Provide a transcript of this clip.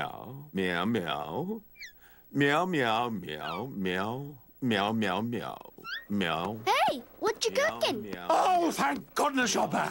Meow, meow, meow. Meow, meow, meow, meow. Meow, meow, meow. Meow. Hey, what you meow, cooking? meow. Oh, thank goodness you're back.